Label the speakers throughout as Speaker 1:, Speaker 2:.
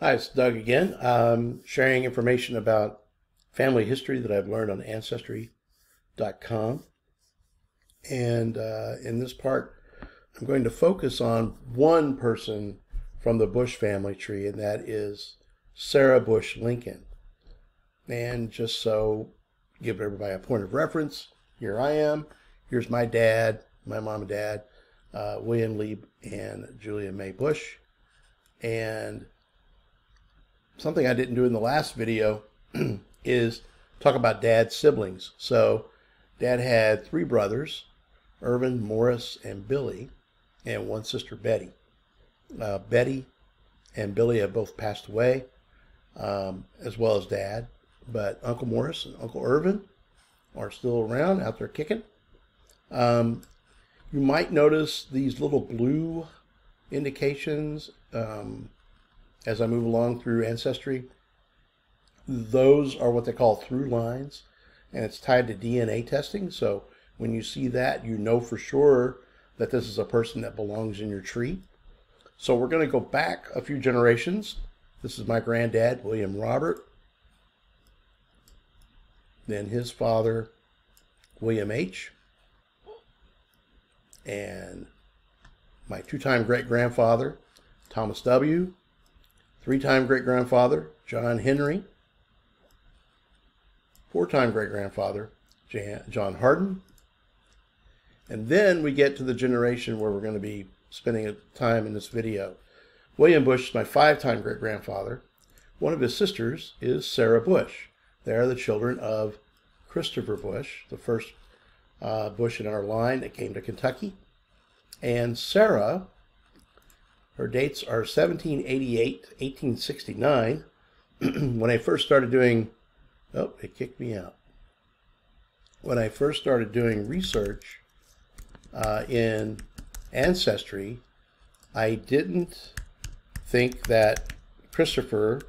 Speaker 1: Hi, it's Doug again. I'm sharing information about family history that I've learned on Ancestry.com. And uh, in this part, I'm going to focus on one person from the Bush family tree, and that is Sarah Bush Lincoln. And just so give everybody a point of reference, here I am. Here's my dad, my mom and dad, uh, William Lieb and Julia May Bush. And something I didn't do in the last video is talk about dad's siblings. So dad had three brothers, Irvin, Morris, and Billy, and one sister, Betty. Uh, Betty and Billy have both passed away, um, as well as dad. But Uncle Morris and Uncle Irvin are still around out there kicking. Um, you might notice these little blue indications um, as I move along through Ancestry. Those are what they call through lines, and it's tied to DNA testing. So when you see that, you know for sure that this is a person that belongs in your tree. So we're going to go back a few generations. This is my granddad, William Robert. Then his father, William H. And my two time great grandfather, Thomas W three time great grandfather, John Henry, four time great grandfather, John Hardin. And then we get to the generation where we're going to be spending time in this video. William Bush is my five time great grandfather. One of his sisters is Sarah Bush. They are the children of Christopher Bush, the first uh, Bush in our line that came to Kentucky. And Sarah her dates are 1788 1869. when I first started doing, oh, it kicked me out. When I first started doing research uh, in Ancestry, I didn't think that Christopher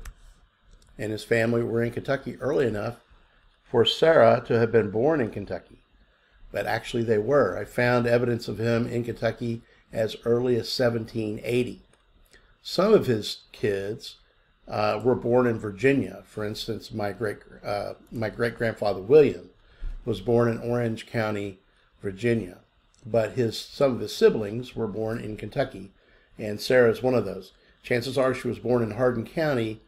Speaker 1: and his family were in Kentucky early enough for Sarah to have been born in Kentucky. But actually, they were. I found evidence of him in Kentucky as early as 1780. Some of his kids uh, were born in Virginia. For instance, my great uh, my great grandfather William was born in Orange County, Virginia, but his some of his siblings were born in Kentucky, and Sarah is one of those. Chances are she was born in Hardin County,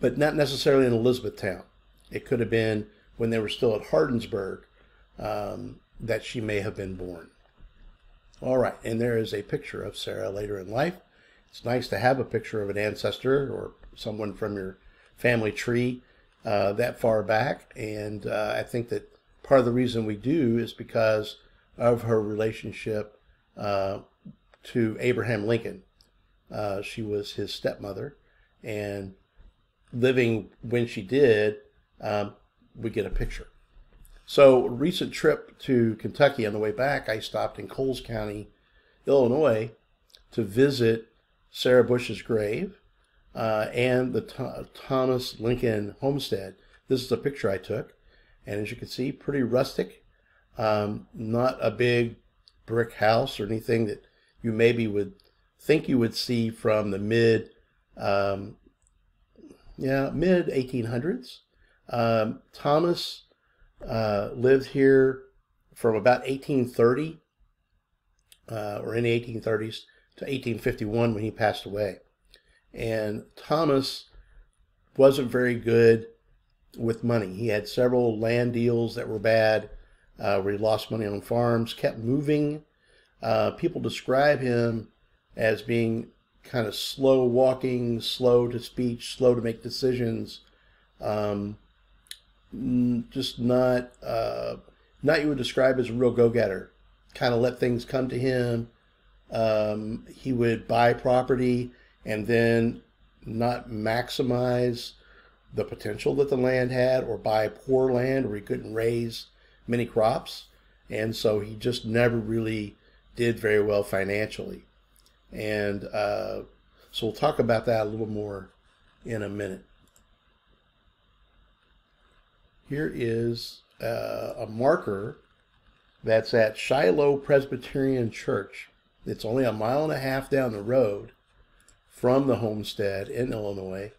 Speaker 1: but not necessarily in Elizabethtown. It could have been when they were still at Hardinsburg um, that she may have been born. All right, and there is a picture of Sarah later in life. It's nice to have a picture of an ancestor or someone from your family tree uh, that far back, and uh, I think that part of the reason we do is because of her relationship uh, to Abraham Lincoln. Uh, she was his stepmother, and living when she did, um, we get a picture. So, a recent trip to Kentucky on the way back, I stopped in Coles County, Illinois, to visit Sarah Bush's grave uh, and the Th- Thomas Lincoln homestead. This is a picture I took, and as you can see, pretty rustic. Um, not a big brick house or anything that you maybe would think you would see from the mid, um, yeah, mid 1800s. Um, Thomas uh, lived here from about 1830 uh, or in the 1830s to 1851 when he passed away. And Thomas wasn't very good with money. He had several land deals that were bad, uh, where he lost money on farms, kept moving. Uh, people describe him as being kind of slow walking, slow to speech, slow to make decisions. Um, just not uh, not you would describe as a real go getter. Kind of let things come to him. Um, he would buy property and then not maximize the potential that the land had, or buy poor land where he couldn't raise many crops, and so he just never really did very well financially. And uh, so we'll talk about that a little more in a minute. Here is uh, a marker that's at Shiloh Presbyterian Church. It's only a mile and a half down the road from the homestead in Illinois.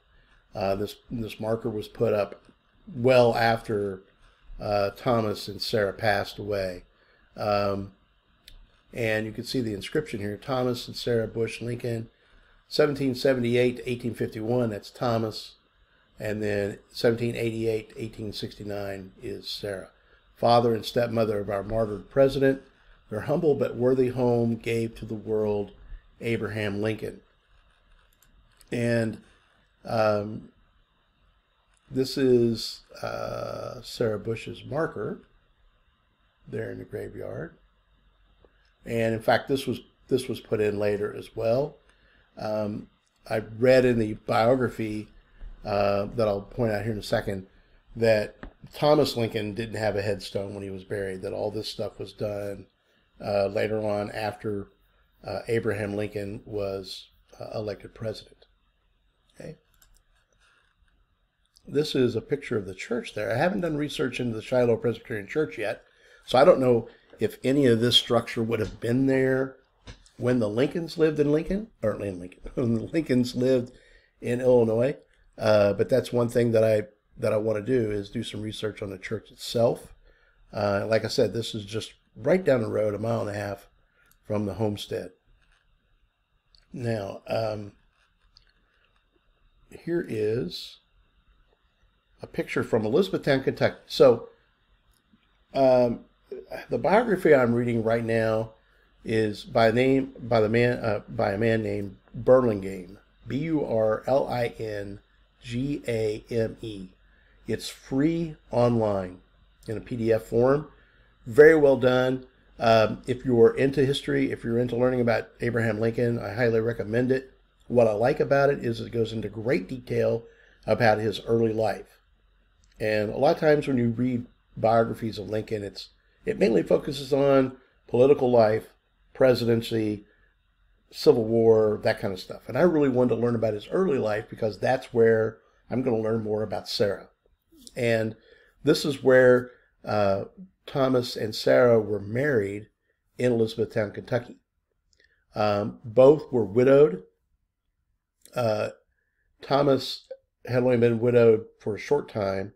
Speaker 1: Uh, this this marker was put up well after uh, Thomas and Sarah passed away. Um, and you can see the inscription here Thomas and Sarah Bush Lincoln, 1778 to 1851. That's Thomas. And then 1788 to 1869 is Sarah. Father and stepmother of our martyred president, their humble but worthy home gave to the world Abraham Lincoln. And um, this is uh, Sarah Bush's marker there in the graveyard. And in fact, this was this was put in later as well. Um, I read in the biography uh, that I'll point out here in a second that Thomas Lincoln didn't have a headstone when he was buried. That all this stuff was done uh, later on after uh, Abraham Lincoln was uh, elected president. Okay. This is a picture of the church there. I haven't done research into the Shiloh Presbyterian Church yet, so I don't know if any of this structure would have been there when the Lincolns lived in Lincoln, or in Lincoln, when the Lincolns lived in Illinois. Uh, but that's one thing that I that I want to do is do some research on the church itself. Uh, like I said, this is just right down the road, a mile and a half from the homestead. Now, um, here is a picture from Elizabethtown, Kentucky. So, um, the biography I'm reading right now is by name by the man uh, by a man named Burlingame, B U R L I N G A M E. It's free online in a PDF form. Very well done. Um, if you're into history, if you're into learning about Abraham Lincoln, I highly recommend it. What I like about it is it goes into great detail about his early life. And a lot of times when you read biographies of Lincoln, it's it mainly focuses on political life, presidency, Civil War, that kind of stuff. And I really wanted to learn about his early life because that's where I'm going to learn more about Sarah. And this is where uh, Thomas and Sarah were married in Elizabethtown, Kentucky. Um, both were widowed. Uh, Thomas had only been widowed for a short time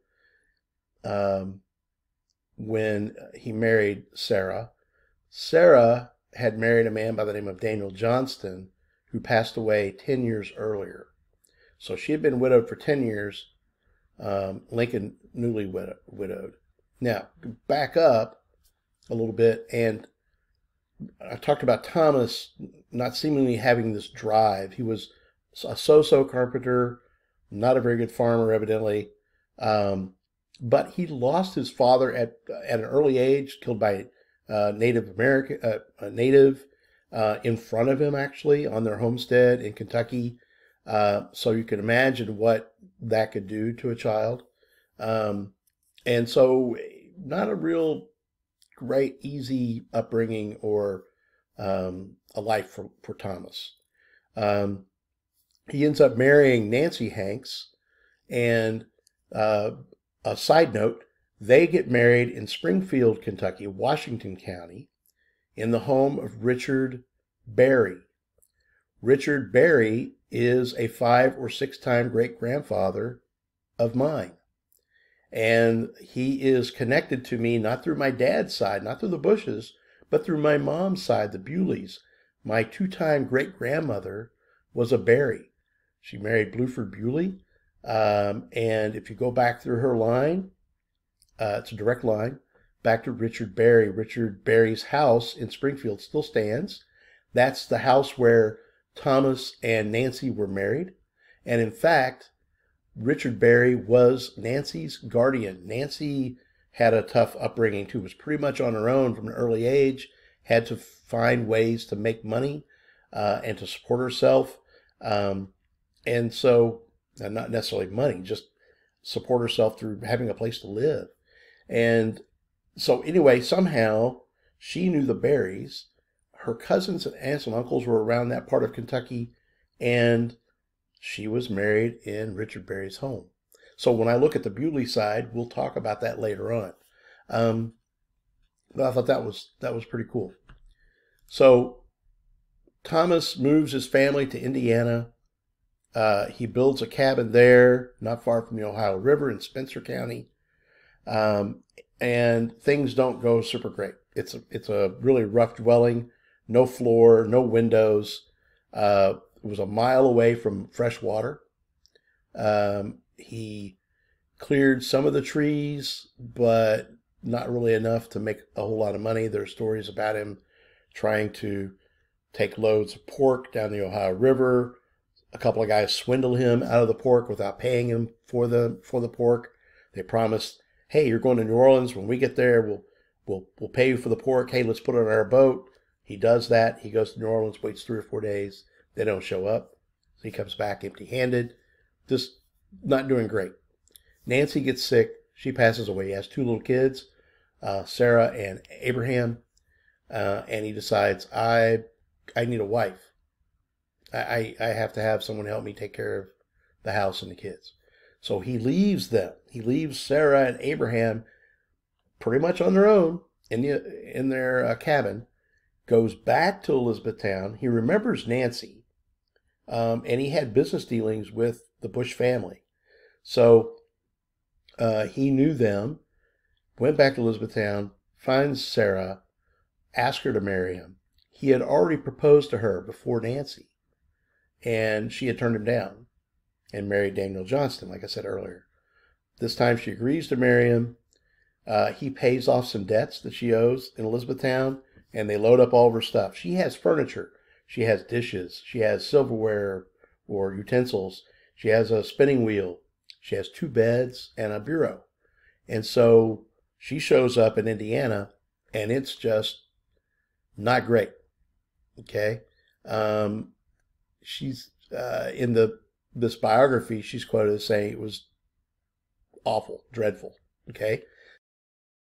Speaker 1: um, when he married Sarah. Sarah had married a man by the name of Daniel Johnston, who passed away 10 years earlier. So she had been widowed for 10 years um, Lincoln newly widowed. Now, back up a little bit, and I talked about Thomas not seemingly having this drive. He was a so-so carpenter, not a very good farmer, evidently. Um, but he lost his father at at an early age, killed by uh, Native American uh, a native uh, in front of him, actually on their homestead in Kentucky. Uh, so you can imagine what that could do to a child. Um, and so, not a real great, easy upbringing or um, a life for, for Thomas. Um, he ends up marrying Nancy Hanks. And uh, a side note, they get married in Springfield, Kentucky, Washington County, in the home of Richard Berry. Richard Berry is a five or six time great grandfather of mine. And he is connected to me not through my dad's side, not through the Bushes, but through my mom's side, the Bewleys. My two time great grandmother was a Berry. She married Bluford Bewley. Um, and if you go back through her line, uh, it's a direct line back to Richard Berry. Richard Berry's house in Springfield still stands. That's the house where Thomas and Nancy were married. And in fact, Richard Berry was Nancy's guardian. Nancy had a tough upbringing too, was pretty much on her own from an early age, had to find ways to make money uh, and to support herself. Um, and so, uh, not necessarily money, just support herself through having a place to live. And so, anyway, somehow she knew the Berries her cousins and aunts and uncles were around that part of Kentucky, and she was married in Richard Berry's home. So when I look at the Bewley side, we'll talk about that later on. Um, but I thought that was that was pretty cool. So Thomas moves his family to Indiana Uh, he builds a cabin there, not far from the Ohio River in Spencer County. Um, and things don't go super great. It's a, it's a really rough dwelling, no floor, no windows. Uh, was a mile away from fresh water. Um, he cleared some of the trees, but not really enough to make a whole lot of money. There are stories about him trying to take loads of pork down the Ohio River. A couple of guys swindle him out of the pork without paying him for the for the pork. They promised, "Hey, you're going to New Orleans. When we get there, we'll we'll we'll pay you for the pork. Hey, let's put it on our boat." He does that. He goes to New Orleans, waits three or four days. They don't show up. So he comes back empty-handed. Just not doing great. Nancy gets sick. She passes away. He has two little kids, uh, Sarah and Abraham. Uh, and he decides, I, I need a wife. I, I have to have someone help me take care of the house and the kids. So he leaves them. He leaves Sarah and Abraham pretty much on their own in the in their uh, cabin. Goes back to Elizabethtown. He remembers Nancy, um, and he had business dealings with the Bush family. So uh, he knew them, went back to Elizabethtown, finds Sarah, asks her to marry him. He had already proposed to her before Nancy, and she had turned him down and married Daniel Johnston, like I said earlier. This time she agrees to marry him. Uh, he pays off some debts that she owes in Elizabethtown, and they load up all of her stuff. She has furniture. She has dishes. She has silverware or utensils. She has a spinning wheel. She has two beds and a bureau. And so she shows up in Indiana, and it's just not great. Okay. Um, she's uh, in the this biography. She's quoted as saying it was awful, dreadful. Okay.